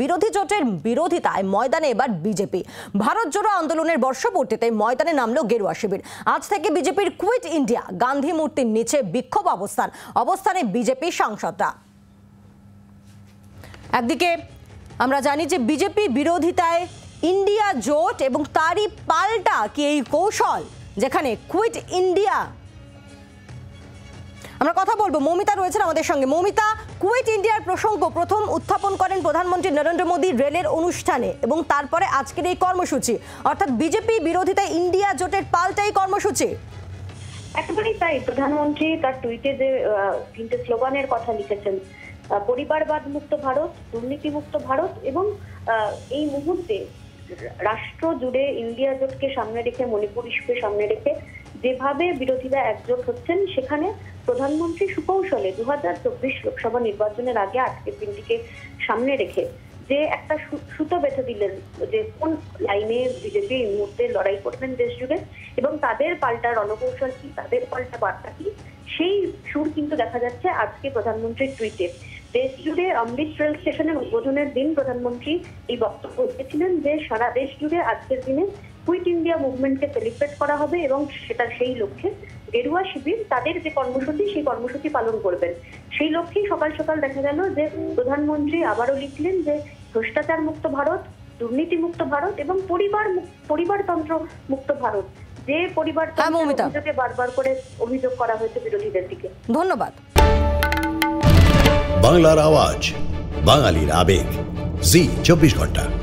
বিরোধী জোটের বিরোধিতায় ময়দানে এবার বিজেপি। ভারত জোড়ো আন্দোলনের বর্ষপূর্তিতে ময়দানে নামলো গেরুয়া শিবির। আজ থেকে বিজেপির কুইট ইন্ডিয়া গান্ধী মূর্তির নিচে বিক্ষোভ অবস্থান। অবস্থানে বিজেপি সাংসদরা। একদিকে আমরা জানি যে বিজেপি বিরোধিতায় ইন্ডিয়া জোট এবং তারই পাল্টা কি এই কৌশল যেখানে কুইট ইন্ডিয়া আমরা কথা বলব। মৌমিতা রয়েছেন আমাদের সঙ্গে। মৌমিতা কুয়েট ইন্ডিয়ার প্রসঙ্গ প্রথম উত্থাপন করেন প্রধানমন্ত্রী নরেন্দ্র মোদী রেলের অনুষ্ঠানে এবং তারপরে আজকের এই কর্মসূচি। অর্থাৎ বিজেপি বিরোধিতায় ইন্ডিয়া জোটের পাল্টাই কর্মসূচি। একেবারেই তাই। প্রধানমন্ত্রী তার টুইটে যে তিনটে স্লোগানের কথা লিখেছেন পরিবারবাদ মুক্ত ভারত, দুর্নীতি মুক্ত ভারত এবং এই মুহূর্তে রাষ্ট্র জুড়ে ইন্ডিয়া জোটকে সামনে রেখে, মণিপুর ইস্যুকে সামনে রেখে যেভাবে বিরোধীরা একজোট হচ্ছেন, সেখানে প্রধানমন্ত্রী সুকৌশলে দু হাজার চব্বিশ লোকসভা নির্বাচনের আগে আজকের দিনটিকে সামনে রেখে যে একটা সুতো বেঁধে দিলেন, যে কোন লাইনে বিজেপি এই মুহূর্তে লড়াই করবেন দেশ জুড়ে এবং তাদের পাল্টা রণকৌশল কি, তাদের পাল্টা বার্তা কি, সেই সুর কিন্তু দেখা যাচ্ছে আজকে প্রধানমন্ত্রীর টুইটে। দেশ জুড়ে অমৃত রেল স্টেশনের উদ্বোধনের দিন প্রধানমন্ত্রী এই বক্তব্য রেখেছিলেন যে সারা দেশ জুড়ে আজকের দিনে কুইট ইন্ডিয়া মুভমেন্টকে সেলিব্রেট করা হবে এবং সেটা সেই লক্ষ্যে গেরুয়া শিবির তাদের যে কর্মসূচি সেই কর্মসূচি পালন করবেন। সেই লক্ষ্যেই সকাল সকাল দেখা গেল যে প্রধানমন্ত্রী আবারও লিখলেন যে ভ্রষ্টাচার মুক্ত ভারত দুর্নীতি মুক্ত ভারত এবং পরিবার পরিবারতন্ত্র মুক্ত ভারত। যে হ্যাঁ, পরিবারতন্ত্রের অভিযোগে বারবার করে অভিযোগ করা হয়েছে বিরোধীদের দিকে। ধন্যবাদ। বাংলার আওয়াজ বাঙালির আবেগ। জি চব্বিশ ঘণ্টা।